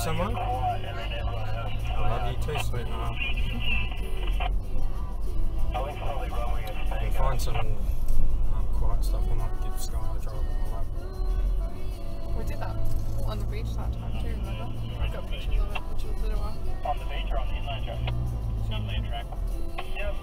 someone? I love you too, sweetheart. We'll find some um, quiet stuff. I might give Sky a drive on my lap. We did that on the beach that time too, remember? I got pictures of it, which was a little while. On the beach or on the inland track? Inland track. Yeah,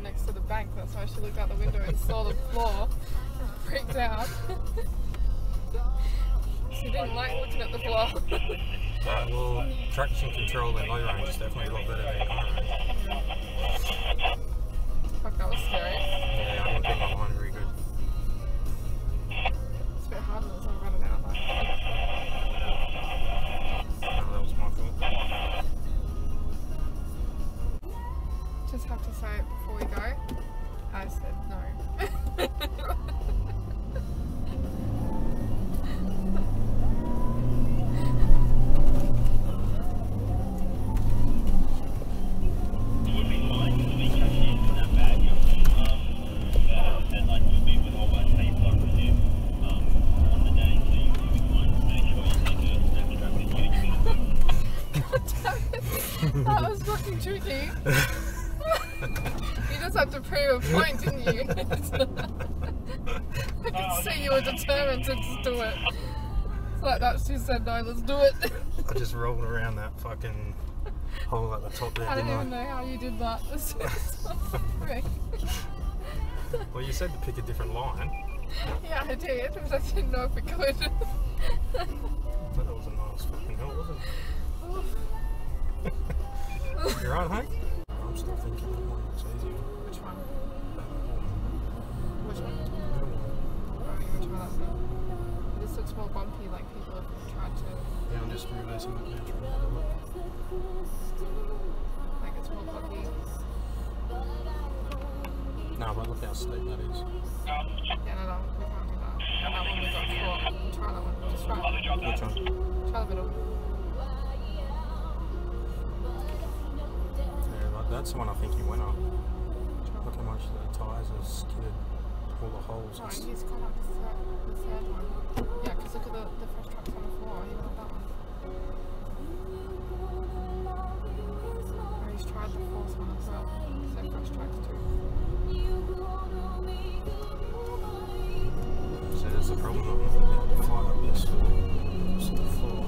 right next to the bank, that's why she looked out the window and saw the floor and freaked out. she didn't like looking at the floor. Well, traction control in low range is definitely a lot better than high range. That was fucking tricky. you just had to prove a point, didn't you? I could see you were determined to just do it. It's like that. She said, "No, let's do it." I just rolled around that fucking hole at the top there, I don't even I? know how you did that. Well, you said to pick a different line. yeah, I did, but I didn't know if it could. That was a nice fucking hill, wasn't it? You're right, hey? I'm still thinking that one looks easier. Which one? Which one? Oh, you would try that one. This looks more bumpy, like people have tried to, Yeah, I'm just reversing it naturally. like it's more bumpy. No, but look how steep that is. Yeah, no, no, we can't do that. And that one we got caught. Try that one. Just try it. Which one? Try the middle. That's the one I think he went up. Look how much the tyres have skidded. All the holes. No, he's gone up the third, the third one. Yeah, because look at the, the fresh tracks on the floor. He went that one. He's tried the fourth one as well. So fresh tracks too. So that's the problem. I'm not going to be able to fly up this sort of floor.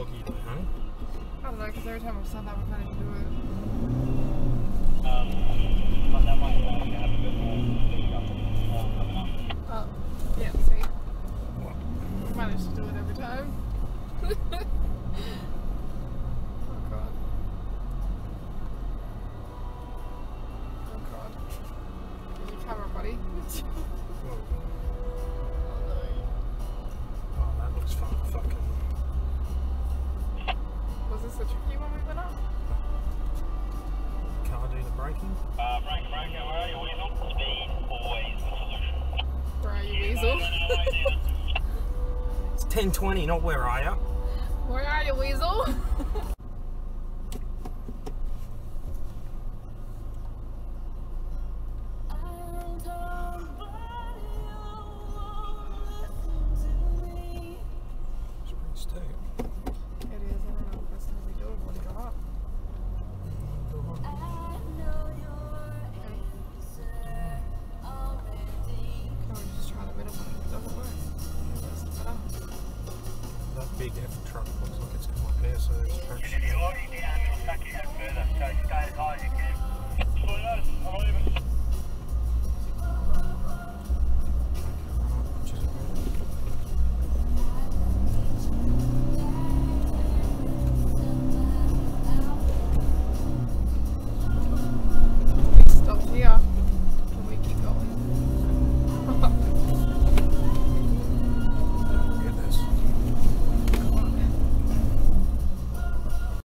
What's boggy though, honey? I don't know, because every time I've said that, we've managed to do it. Um, but that might allow to have a bit more lead up coming up. Oh, yeah, see? What? We've managed to do it every time. Was this a tricky one we went up? Car do the braking? Uh, break, break, where are you, Weasel? Speed, always the solution. Where are you, Weasel? It's 1020, not where are ya? Where are you, Weasel? different truck looks like it's come up here, so it's